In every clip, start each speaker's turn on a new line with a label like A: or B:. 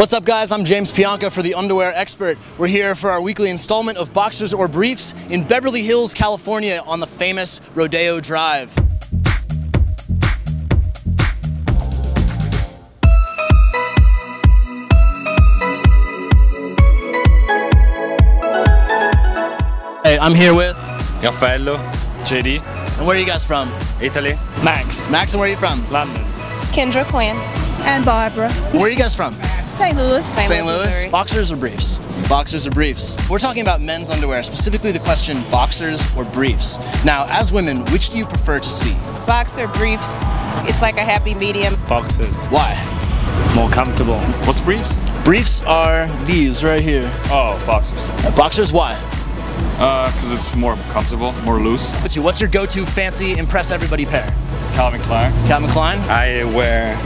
A: What's up, guys? I'm James Pianka for the Underwear Expert. We're here for our weekly installment of Boxers or Briefs in Beverly Hills, California, on the famous Rodeo Drive. Hey, I'm here with,
B: Raffaello,
C: JD.
A: and where are you guys from?
B: Italy,
C: Max.
A: Max, and where are you from?
C: London.
D: Kendra Quinn.
E: and Barbara.
A: Where are you guys from?
E: St. Louis.
A: St. Louis.
D: Missouri.
A: Boxers or briefs? Boxers or briefs? We're talking about men's underwear, specifically the question boxers or briefs. Now, as women, which do you prefer to see?
D: Boxer briefs. It's like a happy medium.
C: Boxers.
A: Why?
C: More comfortable. What's briefs?
A: Briefs are these right here.
B: Oh, boxers.
A: Uh, Boxers, why?
B: Uh, because it's more comfortable, more loose.
A: But you, what's your go-to fancy impress everybody pair?
B: Calvin Klein.
A: Calvin Klein.
B: I wear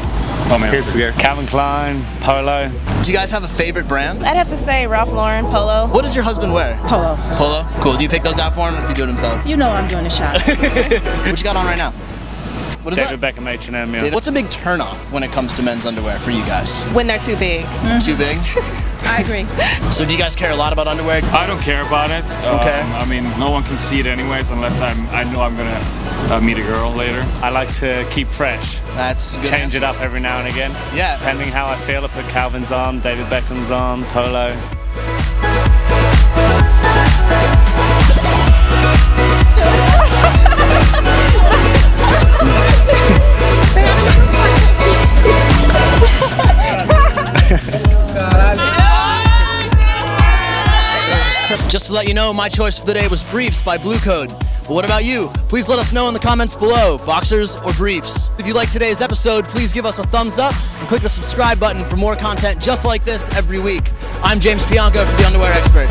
B: Tommy Hilfiger.
C: Calvin Klein, Polo.
A: Do you guys have a favorite brand?
D: I'd have to say Ralph Lauren Polo.
A: What does your husband wear?
E: Polo.
A: Polo. Cool. Do you pick those out for him? or Does he do it himself?
E: You know I'm doing the shop.
A: what you got on right now? What is
C: David
A: that?
C: Beckham H&M. Yeah.
A: What's a big turnoff when it comes to men's underwear for you guys?
D: When they're too big.
A: Too big?
E: I agree.
A: so do you guys care a lot about underwear?
B: I don't care about it. Um,
A: Okay.
B: I mean, no one can see it anyways unless I'm. I know I'm gonna uh, meet a girl later.
C: I like to keep fresh.
A: That's good
C: Change
A: answer.
C: it up every now and again.
A: Yeah.
C: Depending how I feel, I put Calvin's on, David Beckham's on, Polo.
A: Just to let you know, my choice for the day was Briefs by Blue Code. But what about you? Please let us know in the comments below, boxers or briefs. If you like today's episode, please give us a thumbs up and click the subscribe button for more content just like this every week. I'm James Pianka for the Underwear Expert.